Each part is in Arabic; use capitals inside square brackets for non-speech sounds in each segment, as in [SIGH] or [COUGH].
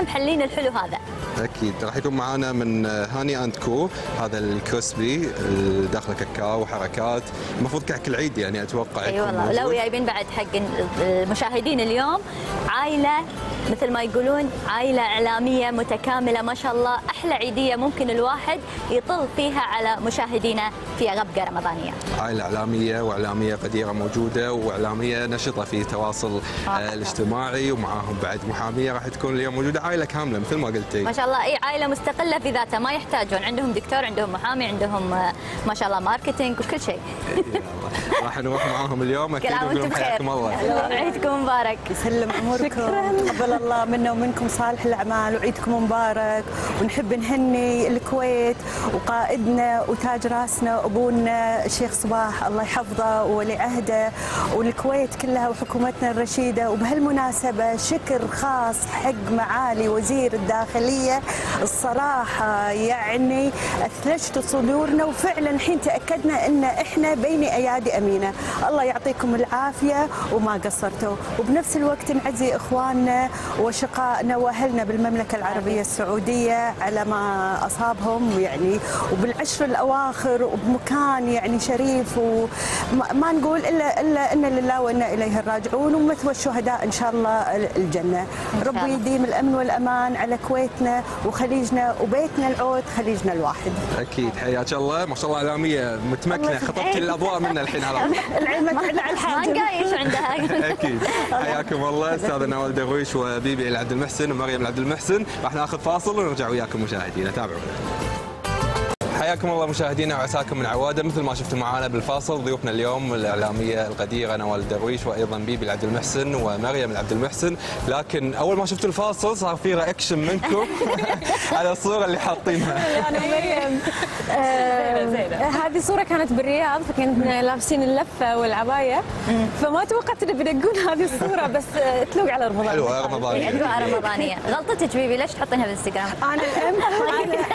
محلين الحلو هذا. أكيد. راح يكون معانا من هاني أند كو. هذا الكريسبي داخله كاكاو وحركات. المفروض كعك العيد يعني أتوقع إي يكون والله. لو جايبين بعد حق المشاهدين اليوم عائله مثل ما يقولون عائلة إعلامية متكاملة ما شاء الله. أحلى عيدية ممكن الواحد يطل فيها على مشاهدينا في غبقه رمضانية. عائلة إعلامية وإعلامية قديرة موجودة وإعلامية نشطة في التواصل آه. الاجتماعي ومعاهم بعد محامية راح تكون اليوم موجودة. عائلة كاملة مثل ما قلتي. ما شاء الله. إي عائلة مستقلة في ذاتها. ما يحتاجون. عندهم دكتور عندهم محامي عندهم آه، ما شاء الله marketing وكل شيء. راح نروح معاهم اليوم. كل أكيد عام ونقول وأنتم لهم بخير. حياكم الله. [LAUGHS] عيدكم مبارك. يسلم أموركم. الله منا ومنكم صالح الأعمال وعيدكم مبارك ونحب نهني الكويت وقائدنا وتاج راسنا ابونا الشيخ صباح الله يحفظه وولي عهده والكويت كلها وحكومتنا الرشيدة وبهالمناسبة شكر خاص حق معالي وزير الداخلية الصراحة يعني اثلجت صدورنا وفعلا الحين تأكدنا إن إحنا بين أيادي أمينة. الله يعطيكم العافية وما قصرتوا. وبنفس الوقت نعزي إخواننا وشقائنا واهلنا بالمملكة العربية السعودية على ما أصابهم يعني وبالعشر الأواخر وبمكان يعني شريف وما ما نقول الا إلا ان لله وإنا إليه الراجعون ومثوى الشهداء إن شاء الله الجنة. شاء ربي. يديم الأمن والأمان على كويتنا وخليجنا وبيتنا العود خليجنا الواحد. أكيد. حياك الله. ما شاء الله إعلامية متمكنة. يسعدك. الأضواء منا الحين على طول. [LAUGHS] العلم على ما الحاجب نقايش عندها. [LAUGHS] أكيد. حياكم الله. أستاذ نوال درويش وبيبي العبد المحسن ومريم العبد المحسن راح ناخذ فاصل ونرجع وياكم مشاهدينا تابعونا. حياكم الله مشاهدينا وعساكم من عوادة. مثل ما شفتوا معنا بالفاصل ضيوفنا اليوم الإعلامية القديرة نوال الدرويش وأيضا بيبي العبد المحسن ومريم العبد المحسن. لكن أول ما شفتوا الفاصل صار في reaction منكم [LAUGHS] على الصورة اللي حاطينها. أنا مريم. آه، هذه صورة كانت بالرياض فكنا لابسين اللفة والعباية. فما توقعت إنه بيدقون هذه الصورة بس آه، تلوق على رمضان. حلوة رمضانيه اجواء رمضانيه غلطتك بيبي ليش تحطينها بالإنستغرام؟ أنا الام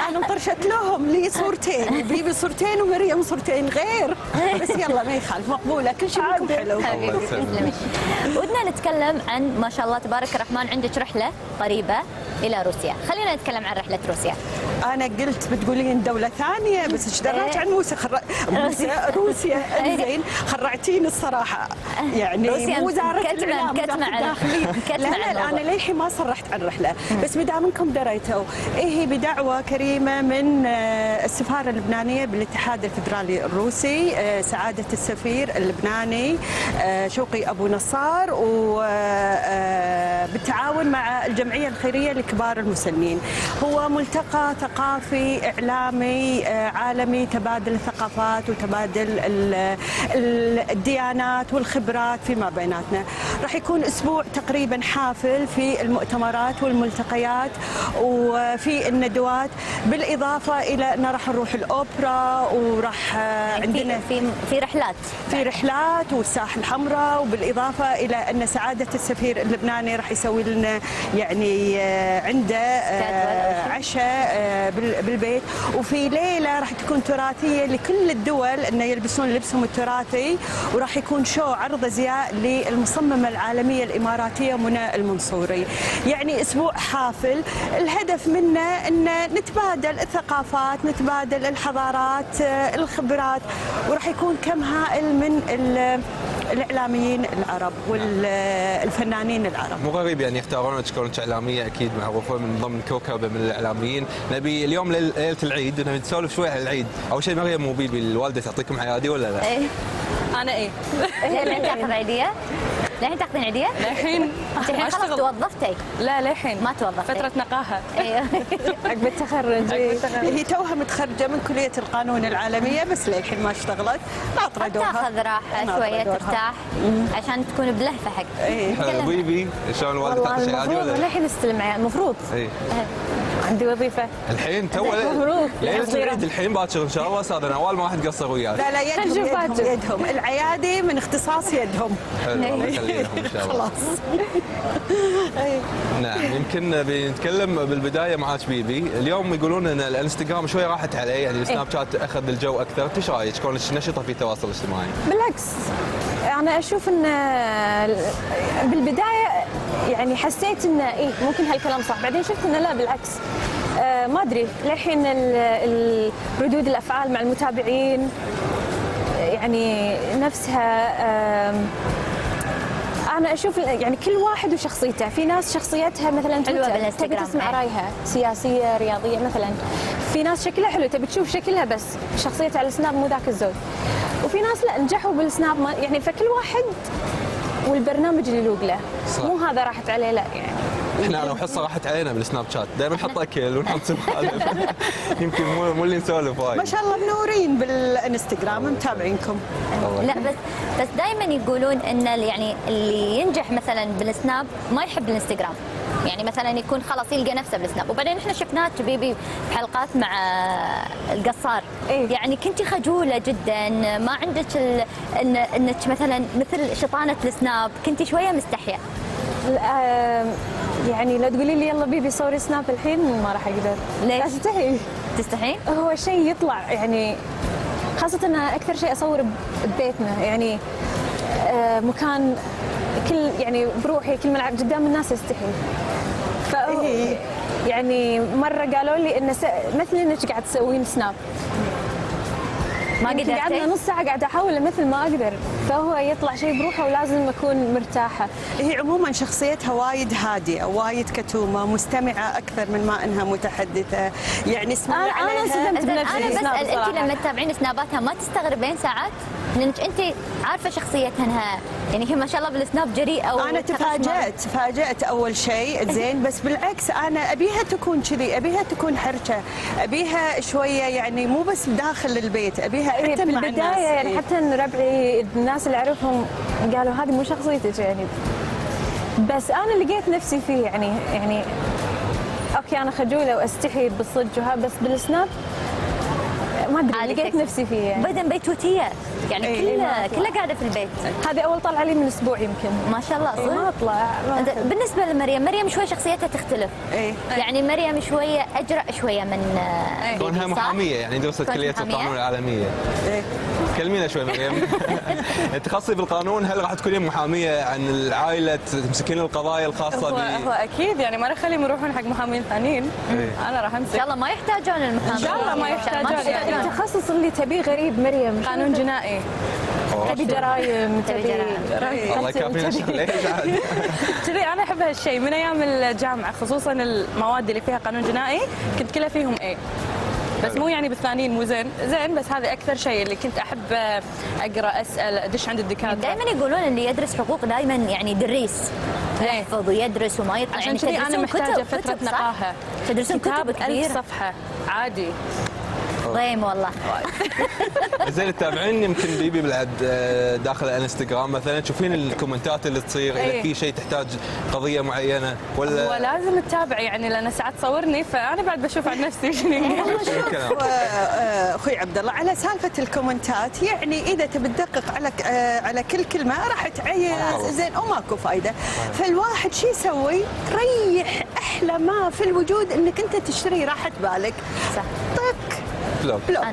أنا مطرشت لهم لي صورتين وبيبي صورتين ومريم صورتين غير. بس يلا ما يخالف مقبولة. كل شيء منكم حلو. ودنا نتكلم عن ما شاء الله تبارك الرحمن عندك رحلة قريبة إلى روسيا. خلينا نتكلم عن رحلة روسيا. أنا قلت بتقولين دولة ثانية بس إيش دراك عن موسى خر... موسى روسيا. [LAUGHS] إنزين خرعتيني الصراحة. يعني روسيا مو على- الداخلية. مكتمة [LAUGHS] لا لا. أنا للحين ما صرحت عن الرحله بس بدام انكم دريتوا. إيه هي بدعوة كريمة من آه، السفارة اللبنانية بالاتحاد الفدرالي الروسي آه، سعادة السفير اللبناني آه، شوقي أبو نصار وبالتعاون مع الجمعية الخيرية لكبار المسنين. هو ملتقى ثقافي إعلامي آه، عالمي تبادل الثقافات وتبادل ال- ال- الديانات والخبرات فيما بيناتنا. راح يكون أسبوع تقريبا حافل في المؤتمرات والملتقيات وفي الندوات. بالإضافة إلى أن راح نروح الأوبرا وراح آه، عندنا في في رحلات. في رحلات والساحل الحمراء. وبالإضافة إلى أن سعادة السفير اللبناني راح يسوي لنا يعني آه، عنده عشاء بالبيت. وفي ليلة راح تكون تراثية لكل الدول إنه يلبسون لبسهم التراثي وراح يكون شو عرض أزياء للمصممة العالمية الإماراتية منى المنصوري. يعني أسبوع حافل. الهدف منه إن نتبادل الثقافات نتبادل الحضارات الخبرات وراح يكون كم هائل من ال- الإعلاميين العرب والفنانين العرب. مو غريب يعني يختارونك كونك إعلامية أكيد معروفة من ضمن كوكبة من الإعلاميين. نبي اليوم ليل- ليلة العيد نبي نسولف شوي عن العيد. أول شيء مريم وبيبي الوالدة تعطيكم عيادي ولا لا؟ إيه. أنا إيه. لين تاخذ عيدية؟ لين تاخذين عيدية؟ الحين انت الحين خلاص توظفتي لا للحين. ما توظفتي فترة نقاهة. أيوه عقب التخرج هي توها متخرجة من كلية القانون العالمية بس للحين ما اشتغلت. ناطردوها تاخذ راحة شوية ناطردوها. ترتاح عشان تكون بلهفة حق. إيه. بيبي شلون الوالده والله تعطيك عيادي ولا لا؟ للحين استلم عيال المفروض. اي عندي وظيفة. الحين تو مبروك. ليلة. العيد الحين باكر إن شاء الله أستاذ نوال ما حد قصر وياك. لا لا يدهم يدهم. يدهم. العيادي من اختصاص يدهم. حلو الله يخليهم إن شاء الله. خلاص. إيه. نعم يمكن بنتكلم بالبداية معاك بيبي. اليوم يقولون إن الانستغرام شوي راحت عليه يعني السناب شات أخذ الجو أكثر. انت إيش رأيك؟ كونك نشطه في التواصل الاجتماعي؟ بالعكس أنا أشوف إن بالبداية يعني حسيت انه إيه ممكن هالكلام صح. بعدين شفت إنه لا بالعكس. آه ما أدري. للحين ردود الأفعال مع المتابعين آه، يعني نفسها آم، أنا أشوف يعني كل واحد وشخصيته. في ناس شخصيتها مثلا بالإنستغرام، تبي تسمع إيه. رأيها سياسية رياضية مثلا. في ناس شكلها حلو تبي تشوف شكلها بس شخصيتها على السناب مو ذاك الزود. وفي ناس لا نجحوا بالسناب ما يعني فكل واحد والبرنامج اللي يلوق له. صح. مو هذا راحت عليه لا يعني. إحنا لو حصه راحت علينا بالسناب شات دائما نحط اكل ونحط [LAUGHS] سوالف يمكن مو مو اللي نسولف وايد ما شاء الله منورين بالإنستغرام متابعينكم. لا بس بس دائما يقولون إن يعني اللي ينجح مثلا بالسناب ما يحب الإنستغرام. يعني مثلا يكون خلاص يلقى نفسه بالسناب. وبعدين إحنا شفناك بيبي بحلقات مع القصار. إيه. يعني كنتي خجولة جدا ما عندك ال... إن... إنك مثلا مثل شيطانه السناب كنتي شوية مستحية. يعني لو تقولي لي يلا بيبي صوري سناب الحين ما راح أقدر. ليش؟ استحي تستحين؟ هو شيء يطلع يعني خاصة أنا أكثر شيء أصور ببيتنا. يعني آه، مكان كل يعني بروحي كل ملعب قدام الناس يستحي. ف إيه. يعني مرة قالوا لي إن س... مثل إنك قاعد تسوين سناب ما يمكن قعدنا قدرتي نص ساعة قاعدة أحاول مثل ما أقدر. فهو يطلع شيء بروحه ولازم أكون مرتاحة. هي عموما شخصيتها وايد هادئة وايد كتومة مستمعة أكثر من ما إنها متحدثة. يعني اسمعي أنا- أنا عليها. انصدمت بنفسي أنا بسال انت. لما تتابعين سناباتها ما تستغربين ساعات؟ لانك أنت عارفة شخصيتها أنها يعني هي ما شاء الله بالسناب جريئة أنا. تفاجأت تفاجأت أول شيء زين بس بالعكس أنا أبيها تكون كذي أبيها تكون حركه أبيها شوية يعني مو بس داخل البيت أبيها حتى مع البداية الناس يعني. حتى ربعي الناس اللي أعرفهم قالوا هذه مو شخصيتك يعني بس أنا لقيت نفسي فيه يعني يعني okay أنا خجولة وأستحي بالصدق وها بس بالسناب ما عادي لقيت. نفسي فيه يعني بعدين بيتوتيه يعني إيه، كلها كلها قاعدة في البيت هذه أول طلعة لي من أسبوع يمكن ما شاء الله إيه، ما صدق ما أخذ. بالنسبة لمريم مريم شوي شخصيتها تختلف إيه. يعني مريم شوية أجرأ شوية من آه، كونها؟ محامية يعني درست كلية؟ القانون العالمية إيه. كلمينا شوي مريم [LAUGHS] تخصصي بالقانون هل راح تكونين محامية عن العائلة تمسكين القضايا الخاصة هو, هو ب أكيد يعني ما راح اخليهم يروحون حق محامين ثانيين. إيه. أنا راح إن امسك شاء الله ما يحتاجون المحامين. إن شاء الله ما يحتاجون. يعني. التخصص اللي تبيه غريب مريم. قانون جنائي. تبي جرايم تبي جرايم. الله يكافينا عاد؟ [LAUGHS] كذي أنا أحب هالشيء من أيام الجامعة خصوصا المواد اللي فيها قانون جنائي كنت كلها فيهم اي بس مو يعني بالثانيين مو زين؟ زين بس هذا أكثر شيء اللي كنت أحب أقرأ أسأل أدش عند الدكاترة. دائما يقولون اللي يدرس حقوق دائما يعني دريس. إيه. يحفظ ويدرس وما يطلع عشان يعني أنا محتاجة كتب- فترة كتب،؟ نقاهة. تدرسون كتب ألف كبيرة. صفحة عادي. ضيم والله. [LAUGHS] زين تتابعين يمكن بيبي بعد آه، داخل الانستغرام مثلا تشوفين الكومنتات اللي تصير إذا إيه. في شيء تحتاج قضية معينة هو ولا لازم تتابع يعني لأن ساعات تصورني فأنا بعد بشوف عن نفسي شنو؟ و- آه، أخوي عبد الله على سالفة الكومنتات يعني إذا تبي تدقق على آه، على كل كلمة راح تعيس زين وماكو فايدة. فالواحد شو يسوي؟ ريح أحلى ما في الوجود إنك أنت تشتري راحة بالك. صح. طق block block.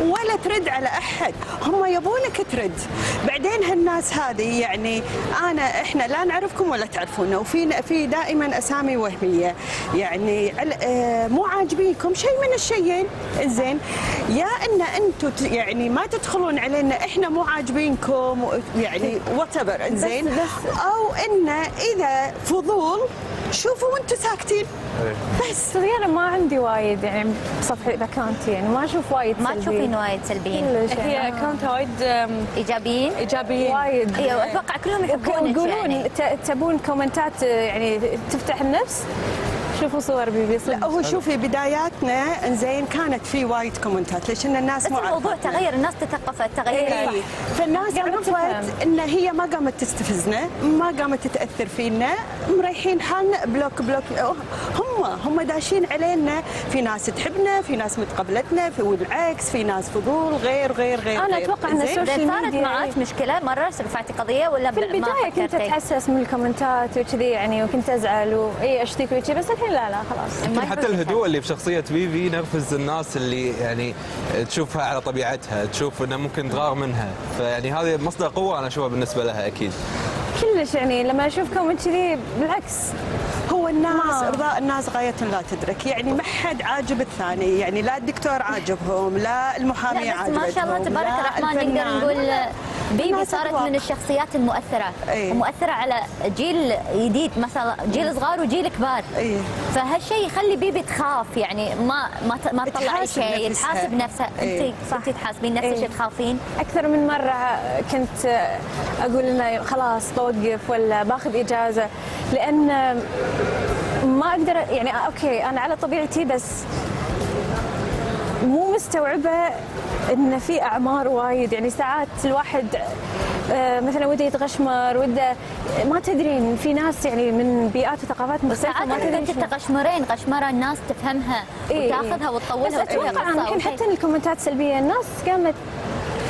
ولا ترد على أحد. هم يبونك ترد. بعدين هالناس هذه يعني انا إحنا لا نعرفكم ولا تعرفونا. وفي في دائما أسامي وهمية. يعني آه، مو عاجبينكم. شيء من الشيئين. زين يا إن أنتم يعني ما تدخلون علينا. إحنا مو عاجبينكم. يعني whatever زين أو إن إذا فضول شوفوا وأنتم ساكتين. بس صدق أنا ما عندي وايد يعني بصفحة باكونتي يعني ما أشوف وايد ما. تشوفين وايد سلبيين. هي يعني. account وايد إيجابيين؟ إيجابيين. وايد. أيوه أتوقع كلهم يحبونك ويقولون يعني. ت- تبون كومنتات يعني تفتح النفس. شوفوا صور بيبي صدق لا هو شوفي بداياتنا إنزين كانت في وايد كومنتات ليش إن الناس بس مو الموضوع. تغير الناس تثقفت تغير إيه. فالناس قامت عرفت تفهم. إن هي ما قامت تستفزنا ما قامت تاثر فينا مريحين حالنا block block هم هم داشين علينا في ناس تحبنا في ناس متقبلتنا في والعكس في ناس فضول غير غير غير. أتوقع إن زين؟ ال social زين صارت ميديا معك مشكلة مرة رفعتي قضية ولا في البداية كنت؟ أتحسس من الكومنتات وكذي يعني وكنت أزعل واي أشتكي وكذي بس الحين لا لا خلاص. حتى. الهدوء اللي بشخصيه بيبي ينرفز الناس اللي يعني تشوفها على طبيعتها تشوف إنه ممكن تغار منها. فيعني هذه مصدر قوة أنا أشوفها بالنسبة لها أكيد. كلش يعني لما أشوفكم كذي بالعكس. هو الناس ارضاء الناس غايه لا تدرك. يعني ما حد عاجب الثاني. يعني لا الدكتور عاجبهم لا المحامي لا بس عاجبتهم ما شاء الله تبارك الرحمن نقدر. نقول بيبي صارت. من الشخصيات المؤثرة إيه. ومؤثرة على جيل جديد مثلا جيل صغار وجيل كبار إيه. فهالشيء يخلي بيبي تخاف يعني ما ما ما تطلع تحاسب شيء نفسها. تحاسب نفسها إيه. انت تحاسبين نفسك إيه. تخافين أكثر من مرة كنت أقول إنه خلاص بوقف ولا باخذ إجازة لأن ما أقدر يعني أوكي أنا على طبيعتي بس مو مستوعبة إن في أعمار وايد يعني ساعات الواحد آه، مثلا وده يتغشمر وده ما تدرين في ناس يعني من بيئات وثقافات مختلفة ما تدرين انت شنو. تقشمرين قشمره الناس تفهمها إيه، وتاخذها. وتطولها بس أتوقع يمكن. حتى الكومنتات السلبيه الناس قامت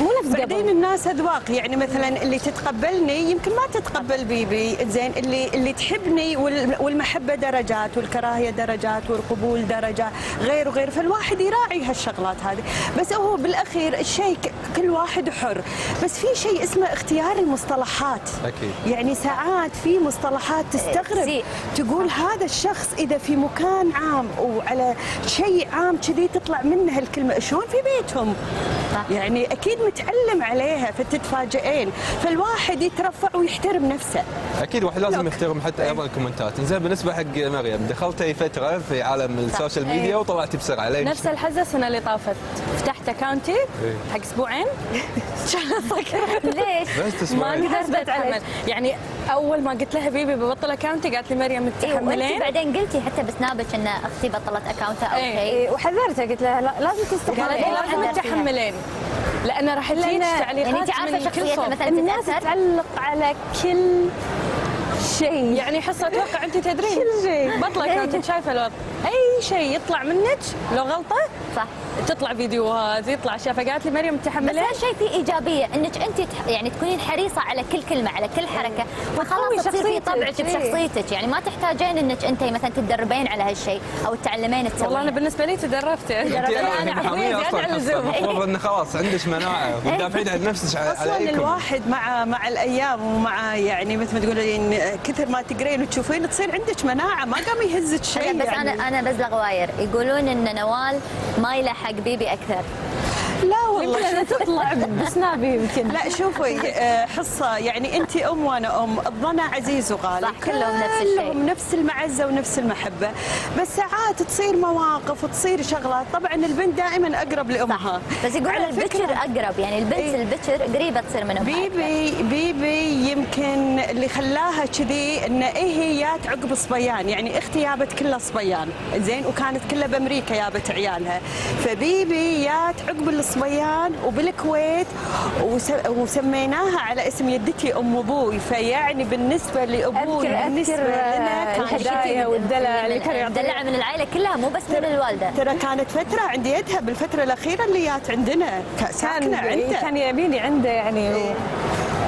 مو نفس بعدين قبل. الناس أذواق. يعني مثلا اللي تتقبلني يمكن ما تتقبل بيبي. زين اللي اللي تحبني وال- والمحبة درجات والكراهية درجات والقبول درجة غير وغير. فالواحد يراعي هالشغلات هذه. بس هو بالأخير الشيء كل واحد حر. بس في شيء اسمه اختيار المصطلحات. أكيد. يعني ساعات في مصطلحات تستغرب. تقول هذا الشخص إذا في مكان عام وعلى شيء عام كذي تطلع منه الكلمة شلون في بيتهم؟ صح. يعني أكيد متعلم عليها فتتفاجئين فالواحد يترفع ويحترم نفسه. أكيد واحد لازم. يحترم حتى أيضا الكومنتات. زين بالنسبة حق مريم دخلتي فترة في عالم ال social media وطلعتي بسرعة ليش؟ نفس الحزه السنة اللي طافت. فتحت اكاونتي حق أسبوعين. [LAUGHS] ليش؟ بس ما تسمعين قدرت حسبت عليك. اتحمل يعني أول ما قلت لها بيبي ببطل اكاونتي قالت لي مريم إيه متحملين. بعدين قلتي حتى بسنابك إن أختي بطلت اكونتها أو إيه. شيء. إيه، وحذرتها قلت لها لا- لازم قالت لي تستحملين لازم. تتحملين لأن راح تجيك لأن- تعليقات يعني أنت عارفة شخصيتها. مثلا الناس تتأثر تعلق على كل شيء. يعني حصه أتوقع أنت تدرين كل شيء. بطلة كانت شايفة الوضع أي شيء يطلع منك لو غلطة صح. تطلع فيديوهات يطلع اشياء فقالت لي مريم بس تحملين هالشيء فيه إيجابية إنك أنت. يعني تكونين حريصة على كل كلمة على كل حركة. وتقوي فخلاص تصير في شخصيتك. طبعك إيه. بشخصيتك يعني ما تحتاجين إنك أنت مثلا تتدربين على هالشيء أو تتعلمين تسوين. والله أنا بالنسبة لي تدربت. انت أنا يعني عفويه زياده عن حصة. اللزوم المفروض انه خلاص عندك مناعة. وتدافعين عن نفسك على أصلا الواحد مع مع الأيام ومع يعني مثل ما تقولين كثر ما تقرين وتشوفين تصير عندك مناعة ما قام يهزك شيء بس يعني. أنا أنا بزلق واير يقولون إن نوال مايله حق بيبي أكثر لا والله. تطلع بسنابي يمكن. لا شوفي آه، حصة يعني أنت أم وأنا أم الظنا عزيز وغالي. صح، كلهم نفس الشيء. كلهم نفس المعزة ونفس المحبة. بس ساعات تصير مواقف وتصير شغلات. طبعا البنت دائما أقرب لأمها. بس على البكر أقرب. يعني البنت إيه. البكر قريبة تصير من أمها. بيبي بيبي يمكن اللي خلاها كذي إن إيه هي جات عقب صبيان. يعني أختي جابت كلها صبيان. زين وكانت كلها بأمريكا جابت عيالها. فبيبي جات عقب الصبيان وبالكويت وس- وسميناها على اسم يدتي أم أبوي فيعني بالنسبة لأبوي أذكر- بالنسبة أذكر، لنا آه، كان والدلع اللي كانوا الدلع. من العائلة كلها مو بس من الوالدة. ترى كانت فترة عند يدها بالفترة الأخيرة اللي جات عندنا ساكنه كان عنده كان يبيني عنده يعني. و...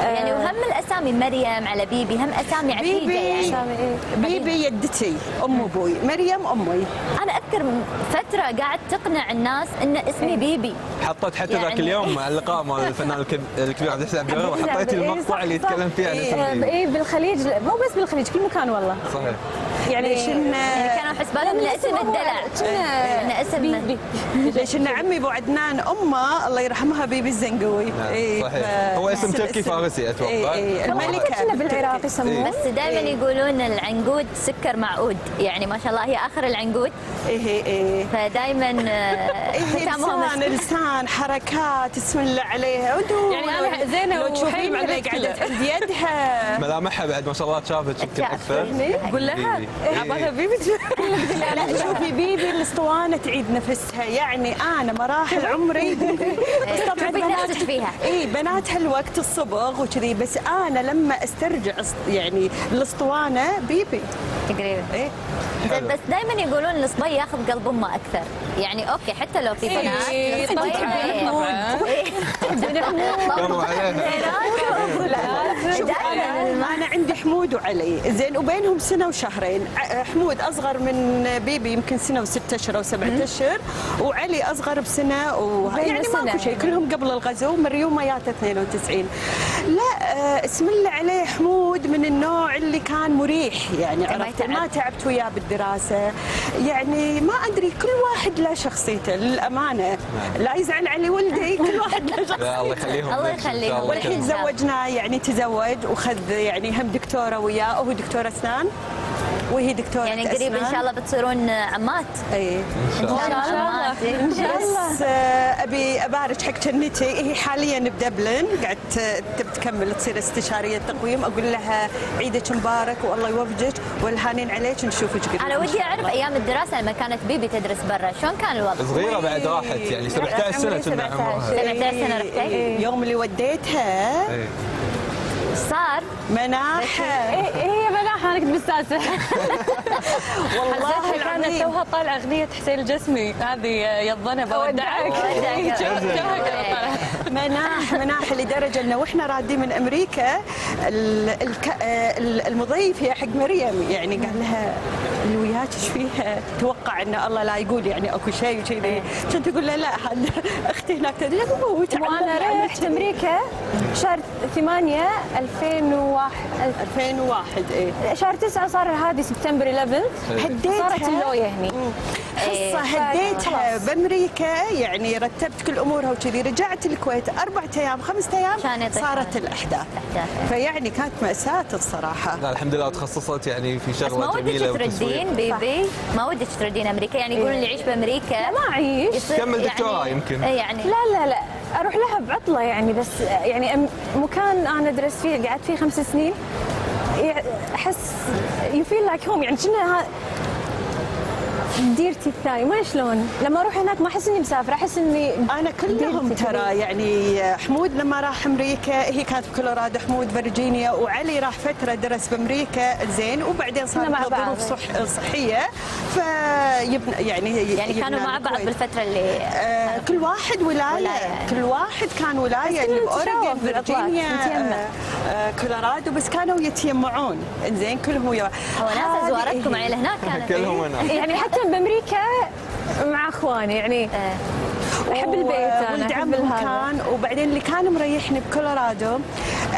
يعني وهم الأسامي مريم على بيبي هم أسامي عتيجه بيبي يعني. بيبي يدتي ام أبوي مريم أمي. أنا أذكر من فترة قاعد تقنع الناس إن اسمي بيبي. حطيت حتى ذاك يعني- اليوم [LAUGHS] مع اللقاء مال الفنان الكب- الكبير عبد الحسين عبد عبد- إيه، المقطع اللي. يتكلم فيه عن إيه. اسم بيبي. اي بالخليج مو بس بالخليج كل مكان والله. صحيح. يعني ليش إن- يعني كانوا حسبانهم ان اسم الدلع. ان اسم بيبي ليش ان عمي ابو عدنان أمه الله يرحمها بيبي الزنقوي. نعم، إيه، صحيح. هو اسم تركي. فارسي أتوقع. إيه، إيه، والله الملكة. كنا بالعراق بالتركي. يسموه بس دائما يقولون العنقود سكر معقود يعني ما شاء الله هي آخر العنقود. إيه إيه فدائما إيه ختامهم لسان لسان حركات اسم الله عليها. ودو. يعني أنا زينة لو تشوفين قعدت. عند يدها. ملامحها بعد ما شاء الله تشافت يمكن. أكثر قول لها. إيه. بيبي. [LAUGHS] لا شوفي بيبي الأسطوانة تعيد نفسها. يعني أنا مراحل عمري. [LAUGHS] بنات فيها. إي بنات هالوقت الصبغ وكذي. بس أنا لما أسترجع يعني الأسطوانة بيبي. تقريبا. إيه بس دائما يقولون الصبي ياخذ قلب أمه أكثر. يعني أوكي حتى لو في بنات إيه، طبعاً. إيه. قاموا عليها شوف أنا عندي حمود وعلي. زين وبينهم سنة وشهرين. حمود أصغر من بيبي يمكن سنة وستة أشهر أو سبعة أشهر. وعلي أصغر بسنة و... يعني ماكو شيء. يعني. كلهم قبل الغزو مريومه جاته 92 لا آه، اسم الله عليه حمود من النوع اللي كان مريح يعني ما عرفت. ما تعبت وياه بالدراسة. يعني ما أدري كل واحد له شخصيته للأمانة. لا يزعل علي ولدي [LAUGHS] كل واحد له شخصيته. الله يخليهم الله يخليهم. والحين تزوجنا يعني تزوج وخذ يعني هم دكتورة وياه وهو دكتور أسنان. وهي دكتورة يعني قريب إن شاء الله بتصيرون عمات اي إن شاء الله. عمات إن شاء الله. بس آه، أبي أبارك حق جنتي. هي حاليا بدبلن. قاعد ت- تبي تكمل تصير استشارية تقويم. أقول لها عيدك مبارك والله يوفقك والهانين عليك. نشوفك قريب أنا ودي أعرف. أيام الدراسة لما كانت بيبي تدرس برا شلون كان الوضع؟ صغيرة بعد راحت يعني 17 سنة كنا 17. عمرها. 17 سنة رحتي؟ إيه، يوم اللي وديتها إيه. صار؟ مناحة. إيه هي أنا كنت مستانسة. والله كانت توها طالعه أغنية حسين الجسمي. هذه يا الظنب أودعك. مناح مناح لدرجة إنه وإحنا رادين من أمريكا ال- المضيف هي حق مريم. يعني قال لها اللي وياك إيش فيها؟ توقع إن الله لا يقول يعني أكو شيء وكذي كنت تقول له لا هذا أختي هناك تدري. وأنا يعني رحت أمريكا شهر 8 2001 2001 إيه. شهر 9 صار هذه سبتمبر 11 هديتها صارت اللوية هني. قصة هديتها بأمريكا يعني رتبت كل أمورها وكذي. رجعت الكويت أربع أيام خمس أيام صارت. الأحداث. فيعني كانت مأساة الصراحة. لا الحمد لله تخصصت يعني في بس ما شغله ودك جميلة تردين. وتسويق. بيبي؟ ما ودك تردين أمريكا؟ يعني يقولون اللي يعيش بأمريكا ما أعيش. كمل دكتوراه يمكن. إيه يعني لا لا لا. أروح لها بعطلة يعني بس يعني مكان أنا درست فيه قعدت فيه خمس سنين أحس you feel like home يعني كنا ها- ديرتي الثاني. ما شلون؟ لما أروح هناك ما أحس إني مسافرة أحس إني أنا كلهم ترى يعني حمود لما راح أمريكا هي كانت بكولورادو حمود فيرجينيا وعلي راح فترة درس بامريكا زين وبعدين مع له. ظروف صح صحية. فيبنى يعني يعني كانوا مع بعض بالفترة اللي آه كل واحد ولاية, ولاية. كل واحد كان ولاية. بس اللي بالأطلاق، فيرجينيا. آه آه كولورادو بس كانوا يتيمعون. انزين كلهم ويا هو ناس زوارتكم. عيله هناك كانت كلهم هناك. يعني حتى بأمريكا مع أخواني يعني إيه. أحب البيت أنا ولد أحب عمهم كان وبعدين اللي كان مريحني بكولورادو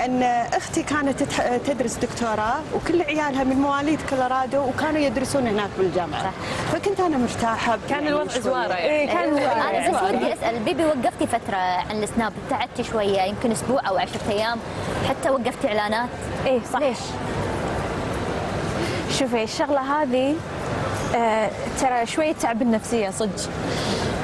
إن أختي كانت تدرس دكتوراه وكل عيالها من مواليد كولورادو وكانوا يدرسون هناك بالجامعة صح. فكنت أنا مرتاحة كان يعني الوضع. زوارة يعني إيه كان أنا بس ودي أسأل بيبي وقفتي فترة عن السناب ابتعدتي شوية يمكن أسبوع أو عشرة أيام حتى وقفتي إعلانات إيه صح ليش؟ شوفي الشغلة هذه آه ترى شوية تعب النفسية صدق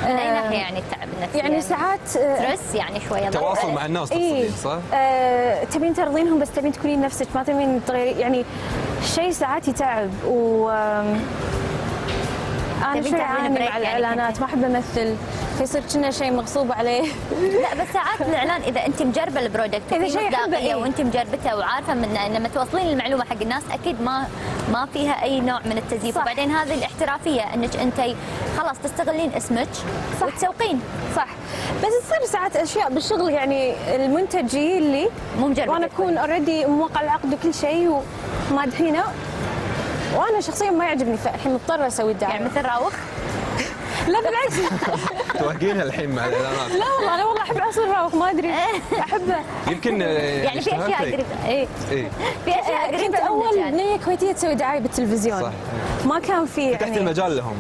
من أي ناحية يعني التعب النفسي يعني ساعات آه ستريس يعني شوية تواصل. مع الناس تقصدين صح؟ آه تبين ترضينهم بس تبين تكونين نفسك ما تبين تغيري يعني شيء ساعات يتعب و أنا تبين شوي اعاني مع يعني الإعلانات. ما أحب أمثل فيصير كنا شيء مغصوب عليه [LAUGHS] لا بس ساعات الإعلان إذا أنت مجربة ال product إذا وفي شيء مصداقيه إيه. وأنت مجربته وعارفة من لما توصلين المعلومة حق الناس أكيد ما ما فيها أي نوع من التزييف. وبعدين هذه الاحترافية إنك أنت خلاص تستغلين اسمك صح. وتسوقين صح بس تصير ساعات أشياء بالشغل يعني المنتج يجي لي مو مجربة وأنا أكون already موقع العقد وكل شيء ومادحينه وأنا شخصيا ما يعجبني فالحين مضطره أسوي الدعايه يعني مثل راوخ؟ لا بالعكس. [LAUGHS] توهقينها الحين مع الإعلانات. لا والله أنا والله أحب عصير راوخ ما أدري. [LAUGHS] احبه يمكن يعني في أشياء. قريبة. اي إيه. في أشياء كنت قريبة أول منك يعني. بنيه كويتية تسوي دعاية بالتلفزيون. صح. ما كان في فتحت يعني المجال لهم.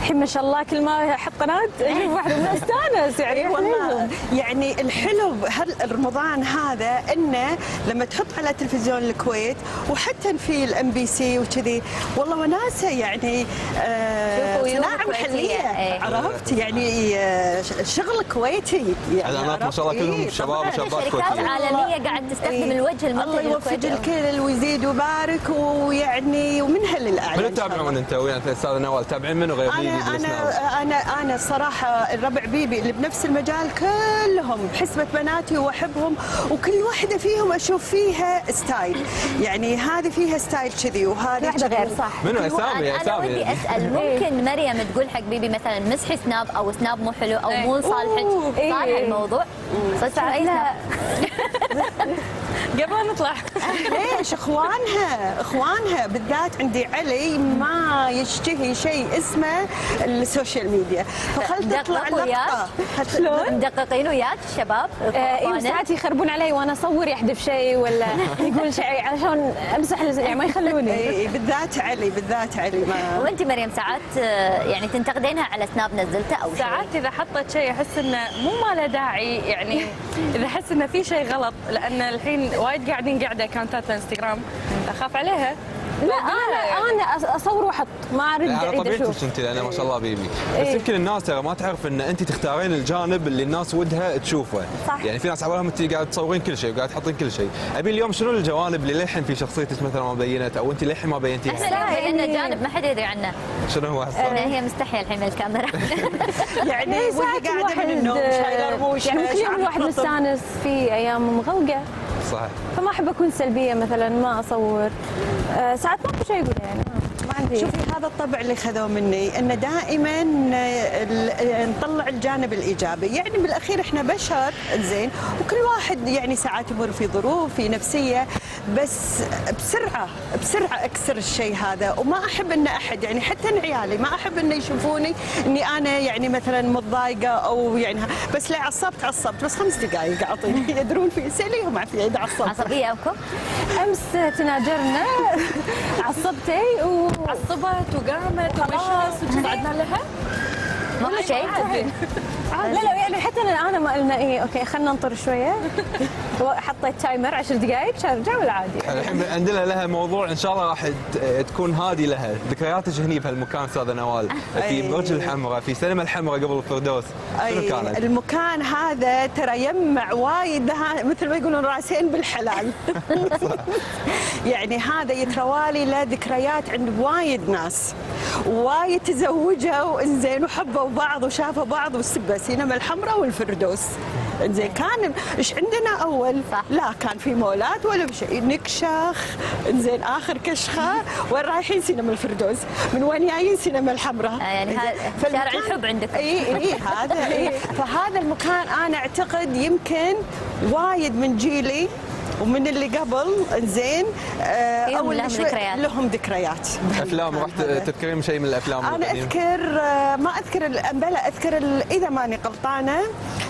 الحين ما شاء الله كل ما أحط قناة أشوف واحدة من استانس يعني اي والله. يعني الحلو هل رمضان هذا إنه لما تحط على تلفزيون الكويت وحتى في ال MBC وكذي والله وناسة يعني آه صناعة محلية إيه. عرفت يعني آه شغل كويتي يعني اعلانات ما شاء الله؟ كلهم إيه، شباب. وشابات شركات عالمية قاعد تستخدم إيه. الوجه المنتج الله يوفق. الكل ويزيد ويبارك ويعني ومنها للأعلى منو إن شاء تتابعون. أنت ويا الاستاذ نوال تتابعين منو غير بيبي أنا؟ أنا أنا أنا الصراحه الربع بيبي اللي بنفس المجال كلهم بحسبة بناتي وأحبهم وكل واحدة فيهم أشوف فيها style يعني هذه فيها style كذي وهذه واحدة كذي. غير، صح. منو أنا- اسامي أنا اسامي ودي أسأل [LAUGHS] ممكن مريم تقول حق بيبي مثلا مسحي سناب أو سناب مو حلو أو مو صالحك إيه. صالح الموضوع رئيسنا [LAUGHS] قبل ما نطلع. ليش؟ إخوانها إخوانها بالذات عندي علي ما يشتهي شيء اسمه ال social media. فخل تطلع لقطة. شلون؟ مدققين وياك الشباب اي؟ ساعات يخربون علي وأنا أصور يحذف شيء ولا [LAUGHS] يقول شيء علشان أمسح يعني ما يخلوني. اي بالذات علي بالذات علي. ما وأنت مريم ساعات آه، يعني تنتقدينها على سناب نزلته أو شيء؟ ساعات إذا حطت شيء أحس إنه مو ما له داعي يعني إذا أحس إنه في شيء غلط لأن الحين وايد قاعدين قاعدة اكونتات الانستغرام أخاف عليها. لا أنا أنا أص- اصور واحط ما أرد لا، على طبيعتك أنت لأن ما شاء الله بيبي. بس إيه. يمكن الناس ترى ما تعرف إن أنت تختارين الجانب اللي الناس ودها تشوفه. صح. يعني في ناس عبالهم أنت قاعد تصورين كل شيء وقاعد تحطين كل شيء. أبي اليوم شنو الجوانب اللي للحين في شخصيتك مثلا ما بينت أو أنت للحين ما بينتيها؟ إحنا اليوم لنا جانب ما حد يدري عنه. شنو هو لأن حسن هي مستحيه الحين من الكاميرا. [LAUGHS] يعني يعني وهي ساعات قاعدة من النوم شايلة رموشها يعني كل يوم الواحد. مستانس في أيام مغلقة. صح فما احب اكون سلبية مثلا ما أصور. آه، ساعات ماكو شيء أقول يعني. ما- ما عندي شوفي هذا الطبع اللي خذوه مني إنه دائما ال- نطلع الجانب الإيجابي. يعني بالأخير إحنا بشر زين وكل واحد يعني ساعات يمر في ظروف في نفسية بس بسرعة بسرعة أكسر الشيء هذا. وما أحب إن أحد يعني حتى عيالي ما أحب إن يشوفوني إني أنا يعني مثلا متضايقة أو يعني بس لا عصبت عصبت. بس خمس دقائق اعطيني [LAUGHS] يدرون في سليهم عافيه اذا عصبت. عصبية امكم أمس تناجرنا [LAUGHS] عصبتي و عصبت وقامت ومشت وصعدنا لها؟ ما شيء. لا لا يعني حتى أنا ما قلنا إيه. okay خلينا ننطر شوية. حطيت timer 10 دقائق عشان ارجع ولا عادي الحين عندنا لها موضوع إن شاء الله راح تكون هادي لها. ذكرياتك هني بهالمكان استاذه نوال. في. برج الحمراء في سينما الحمراء قبل الفردوس. شنو أي. كانت؟ المكان هذا ترى يجمع وايد مثل ما يقولون رأسين بالحلال. [LAUGHS] يعني هذا يتروالي له ذكريات عند وايد ناس. وايد تزوجوا إنزين وحبوا بعض وشافوا بعض والسبه سينما الحمراء والفردوس. انزين كان إيش عندنا أول؟ صح. لا كان في مولات ولا شيء نكشخ انزين آخر كشخة وين رايحين سينما الفردوس؟ من وين جايين سينما الحمراء؟ آه، يعني شارع الحب عندكم. إي إي هذا إي [LAUGHS] فهذا المكان أنا أعتقد يمكن وايد من جيلي ومن اللي قبل إنزين آه، فيهم اللي لهم ذكريات. لهم ذكريات أفلام رحت. تذكرين شيء من الأفلام أنا القديمة؟ أذكر آه، ما أذكر ال- بلى أذكر إذا ماني غلطانة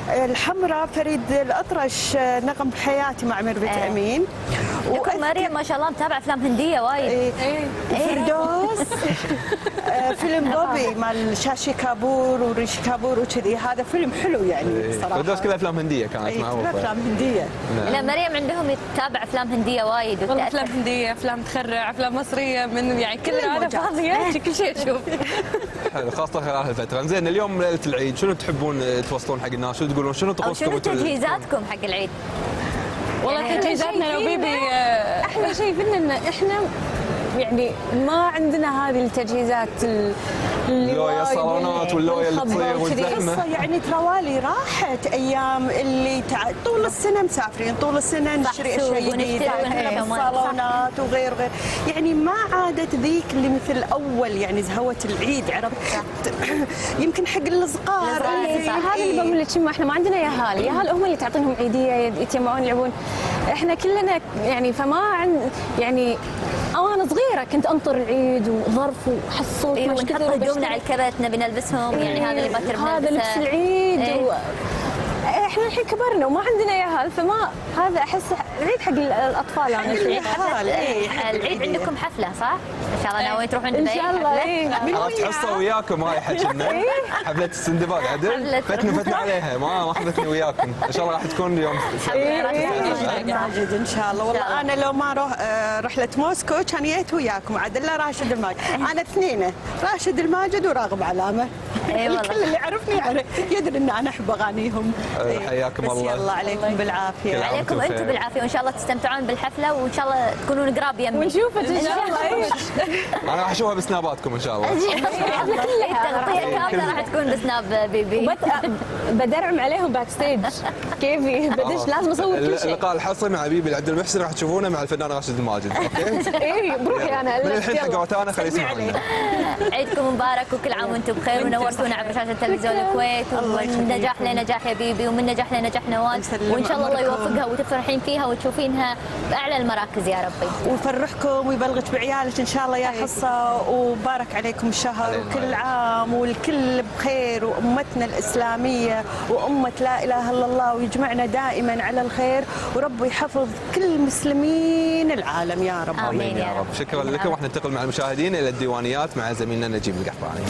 الحمراء فريد الأطرش آه، نغم بحياتي مع ميرفت إيه. أمين لكم مريم ما شاء الله متابعة أفلام هندية وايد إيه. فردوس [LAUGHS] آه، فيلم بوبي مال شاشي كابور وريشي كابور وكذي هذا فيلم حلو يعني إيه. صراحة فردوس كلها أفلام هندية كانت أي، كلها معروفة أفلام هندية لا مريم عندهم تتابع أفلام هندية وايد والله. أفلام هندية أفلام تخرع أفلام مصرية من يعني كل أنا. فاضية كل شيء أشوف حلو خاصة خلال هالفتره زين اليوم ليلة العيد شنو تحبون توصلون حق الناس شنو تقولون شنو طقوسكم شنو؟ تجهيزاتكم حق العيد؟ والله يعني تجهيزاتنا لو بيبي آه، أحلى شيء فينا إن إحنا يعني ما عندنا هذه التجهيزات ال- اللي اللوية وايد الصالونات واللوية اللي تصير. قصة يعني تروالي راحت أيام اللي تع... طول السنة مسافرين طول السنة نشتري أشياء جديدة إيه، صالونات وغير غير. يعني ما عادت ذيك اللي مثل أول يعني زهوه العيد عرفت؟ يمكن حق الصغار إيه، صح. هذا اللي بقول لك ما إحنا ما عندنا ياهال، ياهال هم اللي تعطينهم عيدية يتجمعون يلعبون. إحنا كلنا يعني فما عند يعني أنا صغيرة كنت انطر العيد وظرف اي مش ونحط هدومنا. على الكبت نبي نلبسهم يعني هذا اللي باكر هذا لبس. العيد إيه. و... إحنا الحين كبرنا وما عندنا ياهال فما هذا أحس العيد حق الأطفال أنا أشوف. حفل إيه، العيد. عندكم حفلة صح؟ إن شاء الله ناويين تروحون إن دبي شاء الله [LAUGHS] من عرفت حصة وياكم هاي حكينا [LAUGHS] حفلة السندباد عدل؟ حفلة. فتني فتني عليها ما ما حفلتني وياكم. إن شاء الله راح تكون يوم ماجد إن شاء الله. والله الله. أنا لو ما روح آه، رحلة موسكو كان جيت وياكم. عاد الا راشد الماجد. أنا اثنينه راشد الماجد وراغب علامة. الكل اللي يعرفني يعني يدري إن أنا أحب أغانيهم. آه، إي. حياكم بس الله. يلا عليكم بالعافية. عليكم أنتم. بالعافية وإن شاء الله تستمتعون بالحفلة وإن شاء الله تكونون قراب يمي. ونشوفك إن شاء الله. أنا راح أشوفها بسناباتكم إن شاء الله. التغطيه كامله راح تكون بسناب بيبي. بدرعم عليهم backstage كيفي بدش لازم أصور كل شيء. اللقاء الحصري مع بيبي العبد المحسن راح تشوفونه مع الفنان راشد الماجد. أوكي؟ [LAUGHS] اي بروحي أنا. من الحين حق. روتانا خلي يسمعونا. عيدكم مبارك وكل عام وأنتم بخير ونورتونا نورتونا عبر شاشة تلفزيون الكويت. الله ومن نجاح يخليكم. لنجاح يا بيبي. ومن نجاح لنجاح نوال يسلم وإن شاء الله الله. يوفقها وتفرحين فيها وتشوفينها بأعلى المراكز يا ربي. ويفرحكم ويبلغك بعيالك إن شاء الله يا حصة. وبارك عليكم الشهر وكل. عام والكل بخير. وأمتنا الإسلامية وأمة لا إله إلا الله ويجمعنا دائما على الخير. ورب يحفظ كل مسلمين العالم يا رب. آمين. آمين يا رب. شكرا لكم. راح ننتقل مع المشاهدين إلى الديوانيات مع زميلنا نجيب القحطاني.